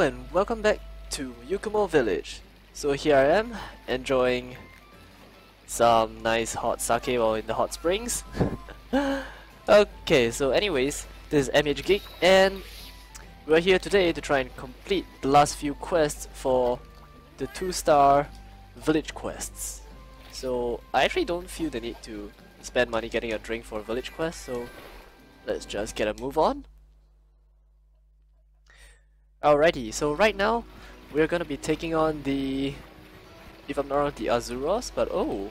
and welcome back to Yukumo Village. So here I am, enjoying some nice hot sake while in the hot springs. okay, so anyways, this is MH Geek and we're here today to try and complete the last few quests for the 2 star village quests. So I actually don't feel the need to spend money getting a drink for a village quest, so let's just get a move on. Alrighty, so right now we're gonna be taking on the, if I'm not wrong, the Arzuros, but oh,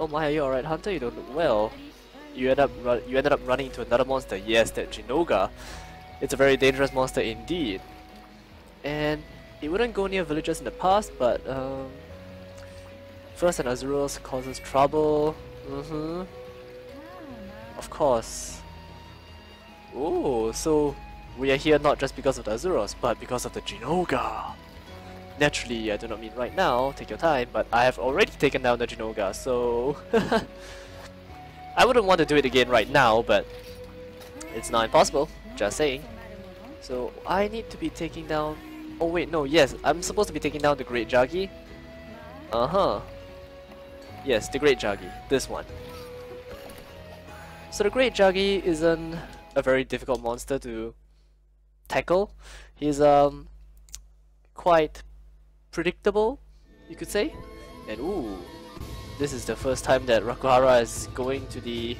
oh my, are you alright, Hunter? You don't look well. You end up you ended up running into another monster. Yes, that Jinoga. It's a very dangerous monster indeed, and it wouldn't go near villages in the past, but um, first an Arzuros causes trouble. Mm-hmm. Of course. Oh, so we are here not just because of the Arzuros, but because of the Jinoga. Naturally, I do not mean right now, take your time, but I have already taken down the Jinoga, so... I wouldn't want to do it again right now, but it's not impossible, just saying. So I need to be taking down... Oh wait, no, yes, I'm supposed to be taking down the Great Jaggi. Uh-huh. Yes, the Great Jaggi, this one. So the Great Jaggi isn't a very difficult monster to tackle. He's um quite predictable, you could say. And ooh, this is the first time that Rakuhara is going to the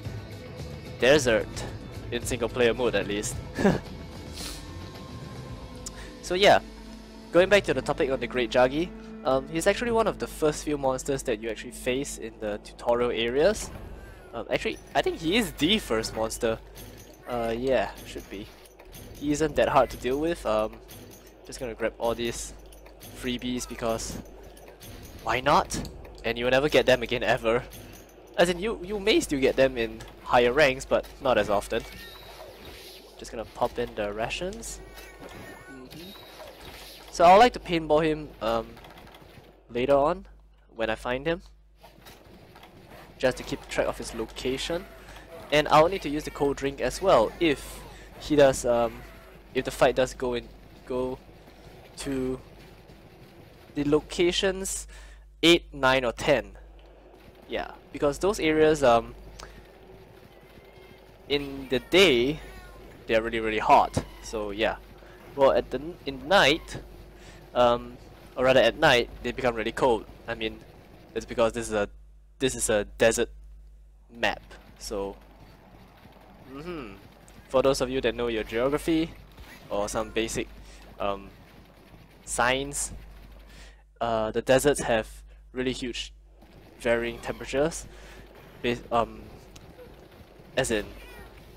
desert in single player mode at least. so yeah, going back to the topic on the Great Jaggi, um, he's actually one of the first few monsters that you actually face in the tutorial areas. Um, actually, I think he is the first monster. Uh, yeah, should be he isn't that hard to deal with. Um, just gonna grab all these freebies because why not? And you'll never get them again ever. As in, you, you may still get them in higher ranks, but not as often. Just gonna pop in the rations. Mm -hmm. So I'd like to paintball him um, later on, when I find him. Just to keep track of his location. And I'll need to use the cold drink as well, if he does um, if the fight does go in go to the locations 8, 9 or 10 yeah because those areas um in the day they're really really hot. So yeah. Well at the in night um or rather at night they become really cold. I mean it's because this is a this is a desert map. So -hmm. for those of you that know your geography or some basic um, uh, the deserts have really huge varying temperatures, um, as in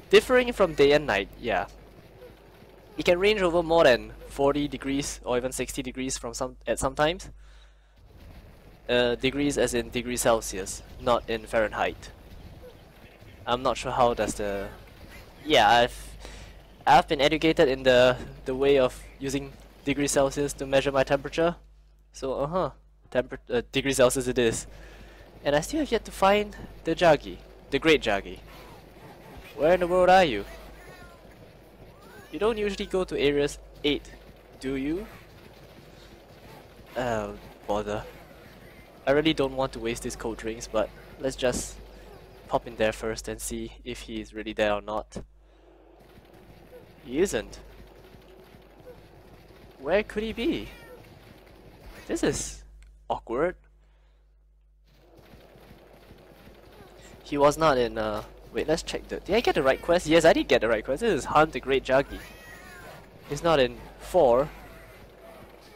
differing from day and night, yeah. It can range over more than 40 degrees or even 60 degrees from some at some times. Uh, degrees as in degrees Celsius, not in Fahrenheit. I'm not sure how does the... Yeah, I've I've been educated in the the way of using degrees Celsius to measure my temperature. So uh huh, temper uh, degree Celsius it is. And I still have yet to find the Jaggi, the Great Jaggi. Where in the world are you? You don't usually go to areas 8, do you? Oh, bother. I really don't want to waste these cold drinks, but let's just pop in there first and see if he is really there or not. He isn't. Where could he be? This is awkward. He was not in uh wait let's check the did I get the right quest? Yes I did get the right quest. This is Hunt the Great Jaggi. He's not in four.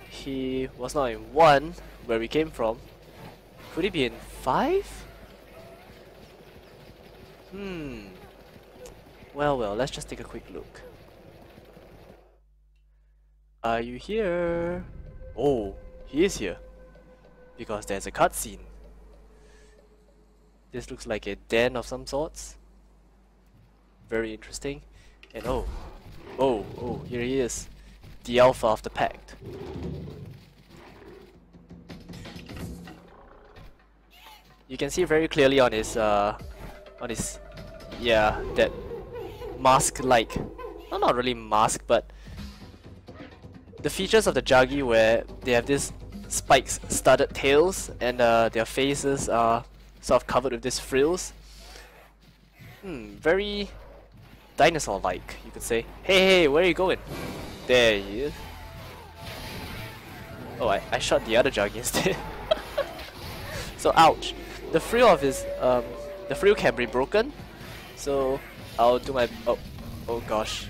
He was not in one where we came from. Could he be in five? Hmm. Well well let's just take a quick look. Are you here? Oh, he is here. Because there's a cutscene. This looks like a den of some sorts. Very interesting. And oh, oh, oh, here he is. The Alpha of the Pact. You can see very clearly on his, uh, on his, yeah, that mask-like, well, not really mask, but the features of the Jaggi where they have this spikes studded tails and uh, their faces are sort of covered with these frills. Hmm, very dinosaur-like, you could say. Hey, hey, where are you going? There he is. Oh, I, I shot the other Jaggi instead. so, ouch. The frill of his, um, the frill can be broken. So, I'll do my, oh, oh gosh.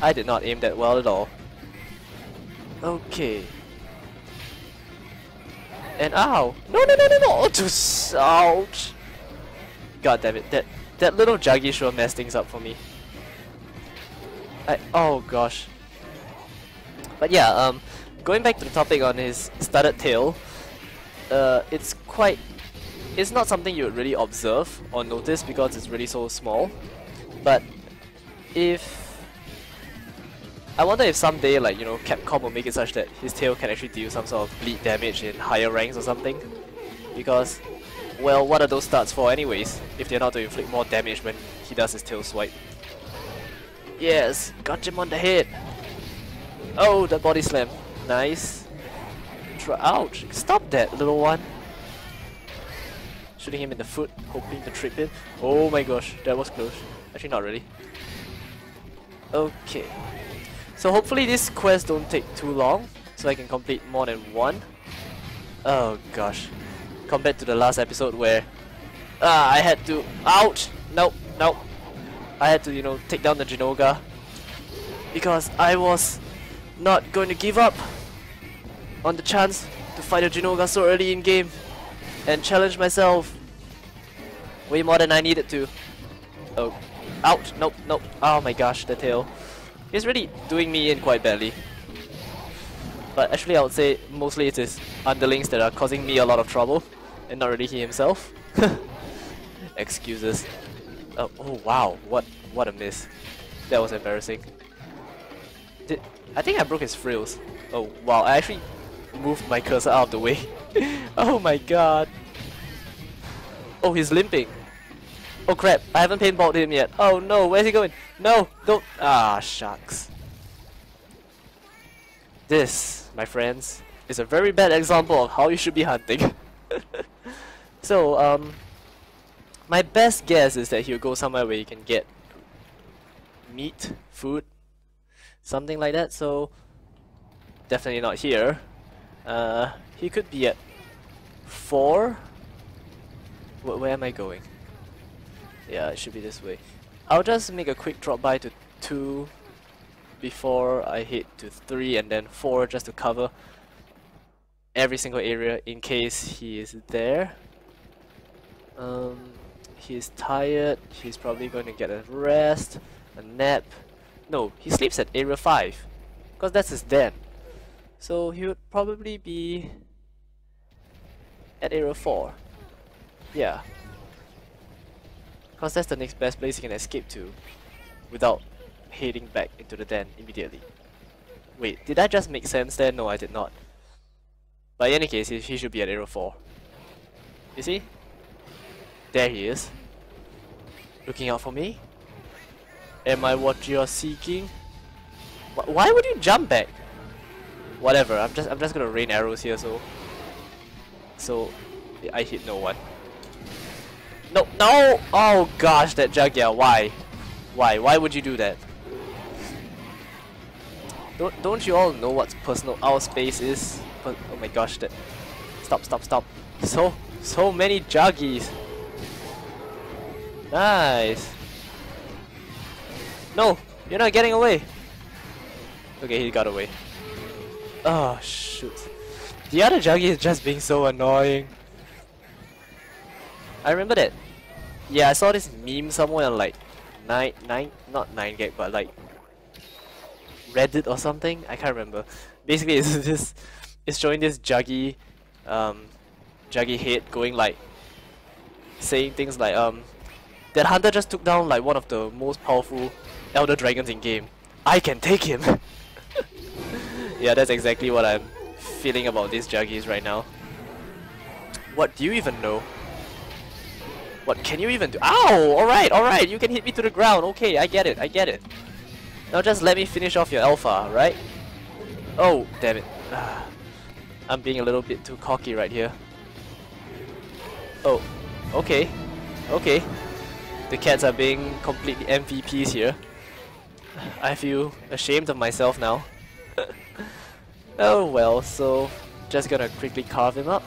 I did not aim that well at all. Okay. And ow! No no no no no! Oh, just ouch! God damn it! That that little Jaggi sure messed things up for me. I oh gosh. But yeah, um, going back to the topic on his studded tail, uh, it's quite. It's not something you would really observe or notice because it's really so small. But if I wonder if someday, like, you know, Capcom will make it such that his tail can actually deal some sort of bleed damage in higher ranks or something. Because, well, what are those stats for anyways, if they're not to inflict more damage when he does his tail swipe. Yes, got him on the head. Oh, the body slam. Nice. Tra ouch, stop that, little one. Shooting him in the foot, hoping to trip him. Oh my gosh, that was close. Actually, not really. Okay. So hopefully this quest don't take too long, so I can complete more than one. Oh gosh. Compared to the last episode where ah, I had to... Ouch! Nope, nope. I had to, you know, take down the Jinoga. Because I was not going to give up on the chance to fight a Jinoga so early in game. And challenge myself way more than I needed to. Oh, ouch, nope, nope. Oh my gosh, the tail. He's really doing me in quite badly. But actually I would say mostly it is underlings that are causing me a lot of trouble and not really he himself. Excuses. Oh, oh wow, what what a miss. That was embarrassing. Did I think I broke his frills. Oh wow, I actually moved my cursor out of the way. oh my god. Oh, he's limping. Oh crap, I haven't paintballed him yet. Oh no, where's he going? No, don't. Ah, shucks. This, my friends, is a very bad example of how you should be hunting. so, um, my best guess is that he'll go somewhere where you can get meat, food, something like that. So, definitely not here. Uh, he could be at 4. Wh where am I going? Yeah, it should be this way. I'll just make a quick drop by to 2 before I hit to 3 and then 4 just to cover every single area in case he is there. Um, he's tired, he's probably going to get a rest, a nap. No, he sleeps at area 5 because that's his den. So he would probably be at area 4. Yeah, because that's the next best place you can escape to without heading back into the den immediately. Wait, did that just make sense there? No, I did not. But in any case, he, should be at area 4. You see? There he is. Looking out for me. Am I what you're seeking? Wh why would you jump back? Whatever, I'm just I'm just gonna rain arrows here so so I hit no one. No, no! Oh gosh, that Jaggia, why? Why? Why would you do that? Don't, don't you all know what personal our space is? oh my gosh, that... Stop, stop, stop. So, so many Jaggis. Nice. No, you're not getting away. Okay, he got away. Oh, shoot. The other Jaggi is just being so annoying. I remember that. Yeah, I saw this meme somewhere on like nine nine not nine gag but like Reddit or something. I can't remember. Basically, it's this it's showing this Jaggi, um, Jaggi head going like saying things like um that hunter just took down like one of the most powerful elder dragons in game. I can take him. yeah, that's exactly what I'm feeling about these Jaggis right now. What do you even know? What can you even do? Ow! Alright, alright, you can hit me to the ground. Okay, I get it, I get it. Now just let me finish off your alpha, right? Oh, damn it. I'm being a little bit too cocky right here. Oh, okay. Okay. The cats are being completely MVPs here. I feel ashamed of myself now. oh well, so just gonna quickly carve him up.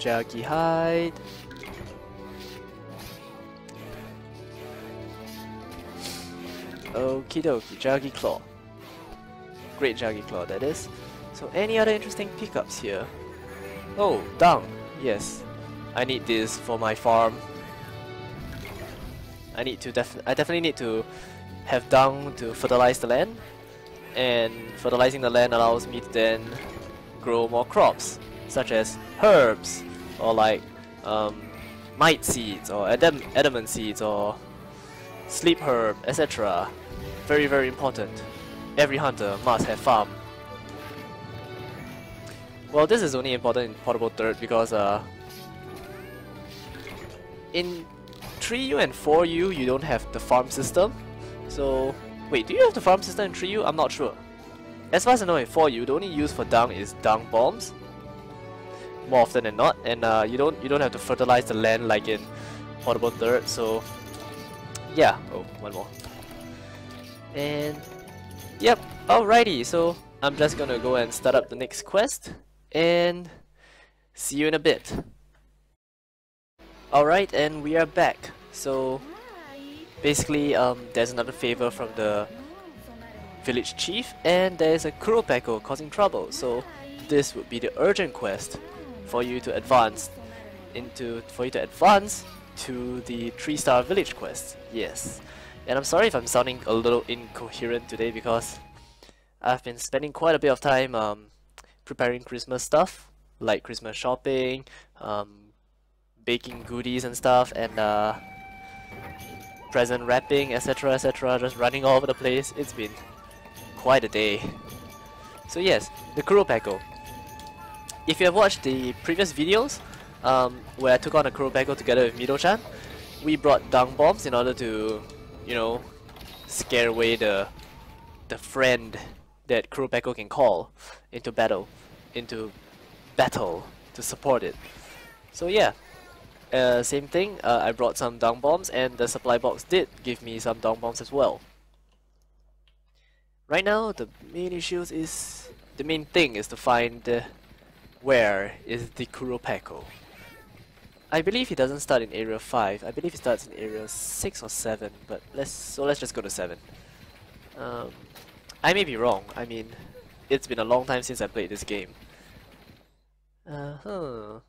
Jaggi hide. Okie dokie, Jaggi Claw. Great Jaggi Claw, that is. So any other interesting pickups here? Oh, dung. Yes. I need this for my farm. I need to def I definitely need to have dung to fertilize the land. And fertilizing the land allows me to then grow more crops, such as herbs, or like um, might seeds, or adam adamant seeds, or sleep herb, etc. Very, very important. Every hunter must have farm. Well, this is only important in Portable Third because uh, in 3U and 4U you don't have the farm system. So, wait, do you have the farm system in 3U? I'm not sure. As far as I know in 4U, the only use for dung is dung bombs. More often than not, and uh, you don't you don't have to fertilize the land like in Portable Dirt. So, yeah. Oh, one more. And yep, alrighty, so I'm just gonna go and start up the next quest and see you in a bit. Alright, and we are back. So basically um, there's another favor from the village chief and there's a Qurupeco causing trouble. So this would be the urgent quest for you to advance into for you to advance to the 3 star village quest. Yes. And I'm sorry if I'm sounding a little incoherent today because I've been spending quite a bit of time um, preparing Christmas stuff, like Christmas shopping, um, baking goodies and stuff, and uh, present wrapping, etc, etc, just running all over the place. It's been quite a day. So yes, the Qurupeco. If you have watched the previous videos, um, where I took on the Qurupeco together with Mido-chan, we brought dung bombs in order to you know, scare away the the friend that Qurupeco can call into battle, into battle to support it. So yeah, uh, same thing. Uh, I brought some dung bombs, and the supply box did give me some dung bombs as well. Right now, the main issues is the main thing is to find where is the Qurupeco. I believe he doesn't start in area 5. I believe he starts in area 6 or 7, but let's so let's just go to 7. Um, I may be wrong. I mean, it's been a long time since I played this game. Uh huh.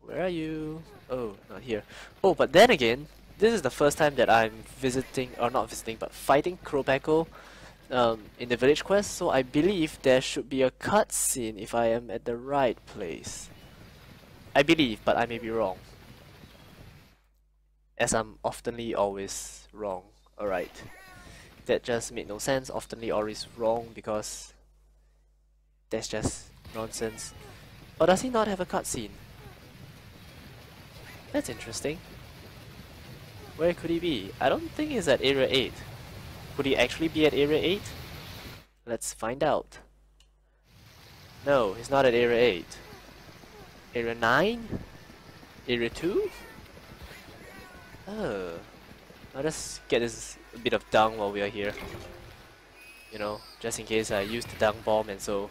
Where are you? Oh, not here. Oh, but then again, this is the first time that I'm visiting, or not visiting, but fighting Qurupeco um, in the village quest, so I believe there should be a cutscene if I am at the right place. I believe, but I may be wrong. As I'm oftenly always wrong. Alright. That just made no sense. Oftenly always wrong because that's just nonsense. Or does he not have a cutscene? That's interesting. Where could he be? I don't think he's at area 8. Could he actually be at area 8? Let's find out. No, he's not at area 8. Area 9? Area 2? Oh. I'll just get this a bit of dung while we are here. You know, just in case I use the dung bomb and so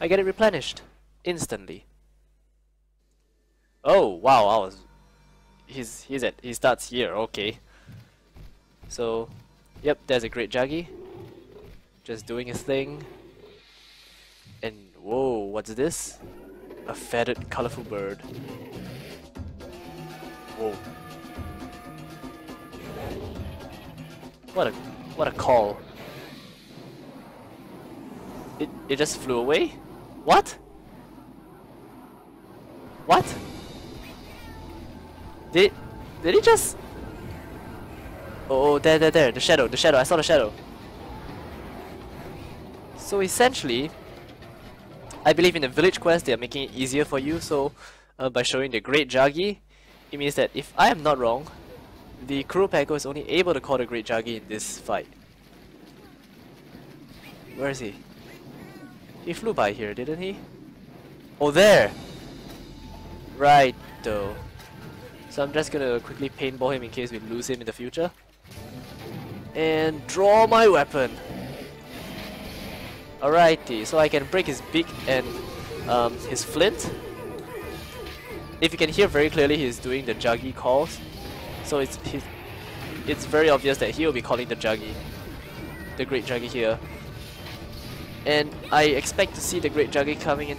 I get it replenished instantly. Oh wow, I was he's he's at he starts here, okay. So yep, there's a great Jaggi. Just doing his thing. And whoa, what's this? A feathered, colorful bird. Whoa. What a what a call. It it just flew away? What? What? Did did it just Oh there there there, the shadow, the shadow, I saw the shadow. So essentially I believe in the village quest they are making it easier for you so uh, by showing the Great Jaggi it means that if I am not wrong the Qurupeco is only able to call the Great Jaggi in this fight. Where is he? He flew by here, didn't he? Oh, there! Right, though. So I'm just gonna quickly paintball him in case we lose him in the future. And draw my weapon! Alrighty, so I can break his beak and um, his flint. If you can hear very clearly, he's doing the Juggy calls. So it's it's very obvious that he will be calling the Juggy. The Great Juggy here. And I expect to see the Great Juggy coming in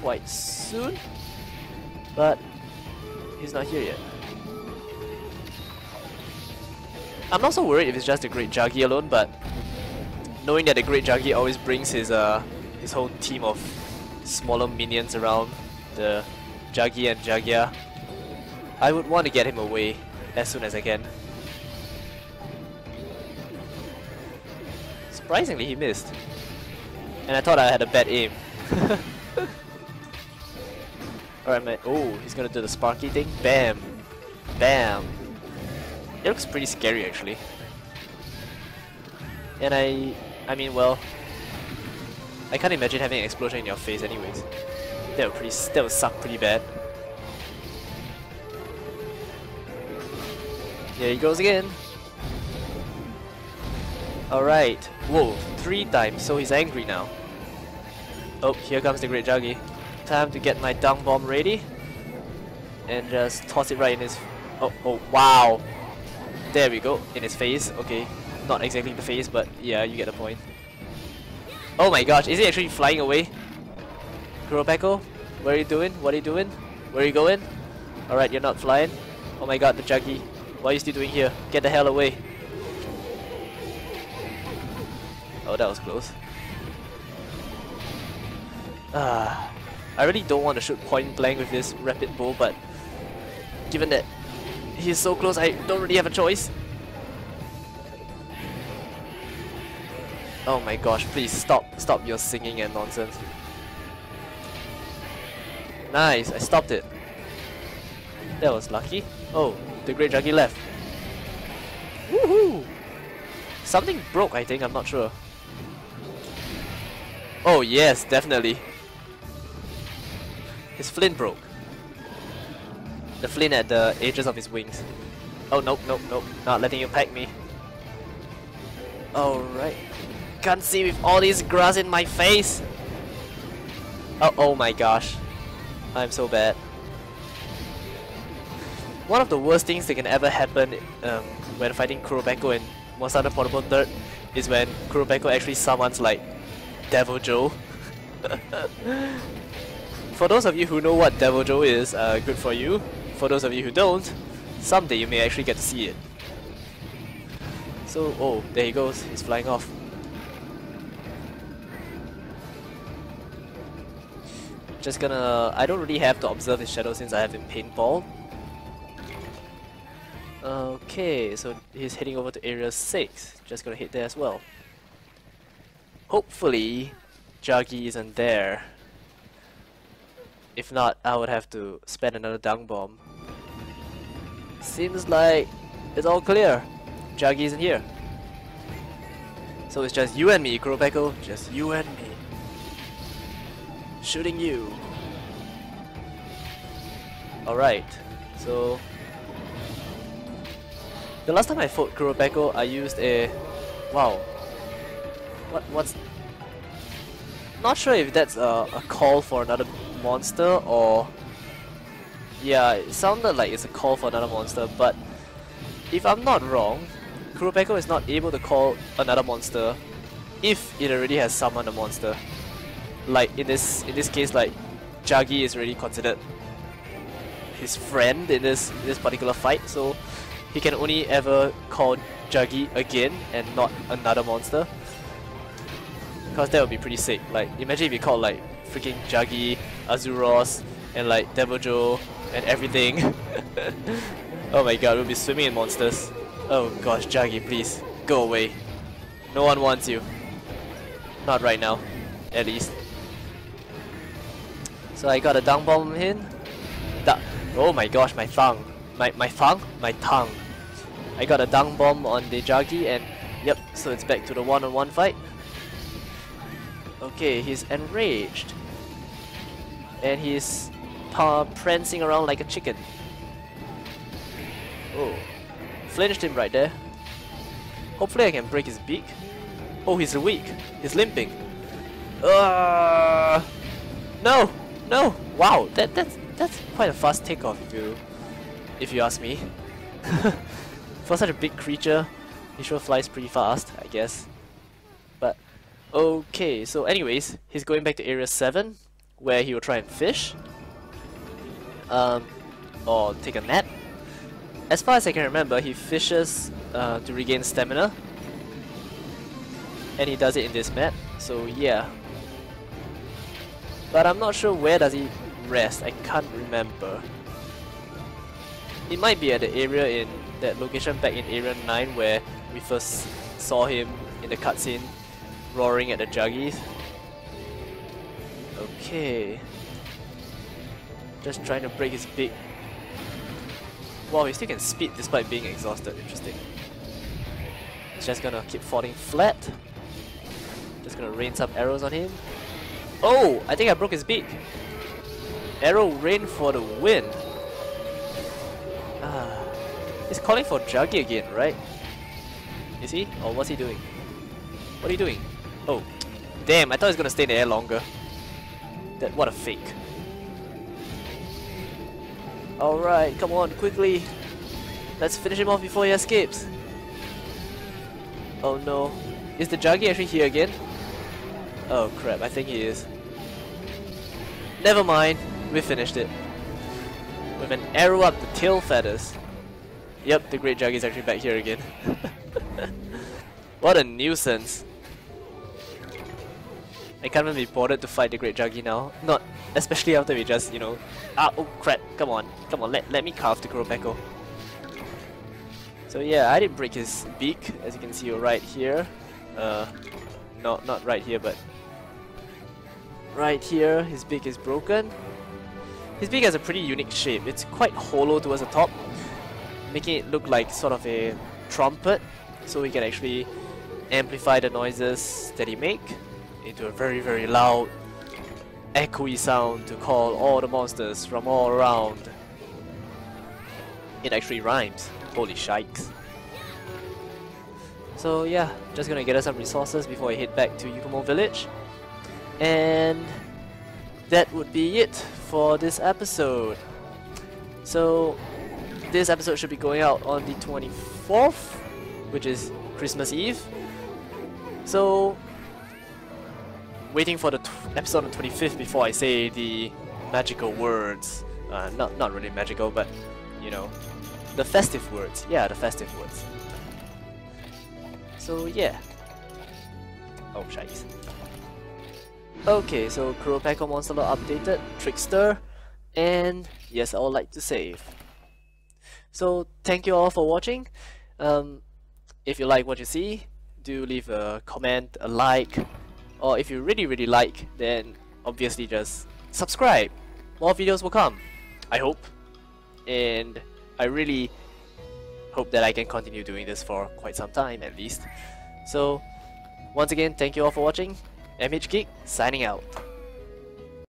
quite soon. But he's not here yet. I'm not so worried if it's just the Great Juggy alone, but knowing that the Great Juggy always brings his uh his whole team of smaller minions around the Juggy and Jaggia, I would want to get him away as soon as I can. Surprisingly, he missed. And I thought I had a bad aim. Alright, man. Oh, he's gonna do the Sparky thing. Bam! Bam! It looks pretty scary, actually. And I... I mean, well... I can't imagine having an explosion in your face anyways. That would, pretty, that would suck pretty bad. There he goes again. Alright. Whoa, three times, so he's angry now. Oh, here comes the Great Juggy. Time to get my dung bomb ready. And just toss it right in his... Oh, oh, wow! There we go, in his face. Okay, not exactly the face, but yeah, you get the point. Oh my gosh, is he actually flying away? Qurupeco? where are you doing? What are you doing? Where are you going? Alright, you're not flying. Oh my god, the Juggy. What are you still doing here? Get the hell away. Oh, that was close. Ah, I really don't want to shoot point blank with this rapid bow, but given that he's so close, I don't really have a choice. Oh my gosh, please stop, stop your singing and nonsense. Nice, I stopped it. That was lucky. Oh, the Great Juggy left. Woohoo! Something broke, I think, I'm not sure. Oh yes, definitely. His flint broke. The flint at the edges of his wings. Oh nope, nope, nope, not letting you peck me. Alright. Can't see with all this grass in my face! Oh, oh my gosh. I'm so bad. One of the worst things that can ever happen um, when fighting Qurupeco and Monster Portable 3rd is when Qurupeco actually summons like Deviljho. for those of you who know what Deviljho is, uh, good for you. For those of you who don't, someday you may actually get to see it. So, oh, there he goes, he's flying off. Just gonna... I don't really have to observe his shadow since I have him paintball. Okay, so he's heading over to area 6. Just gonna hit there as well. Hopefully, Juggy isn't there. If not, I would have to spend another dung bomb. Seems like it's all clear. Juggy isn't here. So it's just you and me, Qurupeco. Just you and me. Shooting you. Alright, so... The last time I fought Qurupeco, I used a... Wow. What, what's... Not sure if that's a, a call for another monster or... Yeah, it sounded like it's a call for another monster, but... If I'm not wrong, Qurupeco is not able to call another monster if it already has summoned a monster. Like in this in this case like Juggy is really considered his friend in this this particular fight so he can only ever call Juggy again and not another monster. Because that would be pretty sick. Like imagine if he called like freaking Juggy, Arzuros and like Deviljho and everything oh my god we'll be swimming in monsters oh gosh Juggy please go away no one wants you not right now at least so I got a dung bomb in. Oh my gosh, my tongue. My, my tongue? My tongue. I got a dung bomb on the Juggy and yep, so it's back to the one-on-one -on -one fight. Okay, he's enraged. And he's uh, prancing around like a chicken. Oh, flinched him right there. Hopefully I can break his beak. Oh, he's weak. He's limping. Uh, no, no. Wow, that that's that's quite a fast takeoff if you if you ask me. For such a big creature, he sure flies pretty fast, I guess. But okay, so anyways, he's going back to area 7 where he will try and fish. Um, or take a nap. As far as I can remember, he fishes uh, to regain stamina. And he does it in this map, so yeah. But I'm not sure where does he rest, I can't remember. It might be at the area in that location back in area 9 where we first saw him in the cutscene roaring at the juggies. Okay. Just trying to break his beak. Wow, he still can speed despite being exhausted. Interesting. He's just gonna keep falling flat. Just gonna rain some arrows on him. Oh! I think I broke his beak. Arrow rain for the win. Ah. He's calling for Juggy again, right? Is he? Or what's he doing? What are you doing? Oh. Damn, I thought he was gonna stay in the air longer. That what a fake. Alright, come on, quickly. Let's finish him off before he escapes. Oh no. Is the Juggy actually here again? Oh crap, I think he is. Never mind, we finished it. With an arrow up the tail feathers. Yep, the Great Juggy is actually back here again. what a nuisance. I can't even be bothered to fight the Great Juggy now. Not especially after we just, you know... Ah, oh crap, come on. Come on, let, let me carve the Qurupeco. So yeah, I did break his beak, as you can see right here. Uh, no, not right here, but right here, his beak is broken. His beak has a pretty unique shape. It's quite hollow towards the top, making it look like sort of a trumpet, so we can actually amplify the noises that he make into a very very loud echoey sound to call all the monsters from all around. It actually rhymes. Holy shikes. So yeah, just gonna get us some resources before I head back to Yukumo village. And that would be it for this episode. So this episode should be going out on the 24th, which is Christmas Eve. So waiting for the episode on 25th before I say the magical words. Uh, not not really magical, but you know, the festive words. Yeah, the festive words. So yeah. Oh, shite. Okay, so Qurupeco Monster Lord updated, Trickster, and yes, I would like to save. So thank you all for watching. Um, if you like what you see, do leave a comment, a like, or if you really really like, then obviously just subscribe. More videos will come, I hope. And I really hope that I can continue doing this for quite some time at least. So, once again, thank you all for watching. MH Geek, signing out.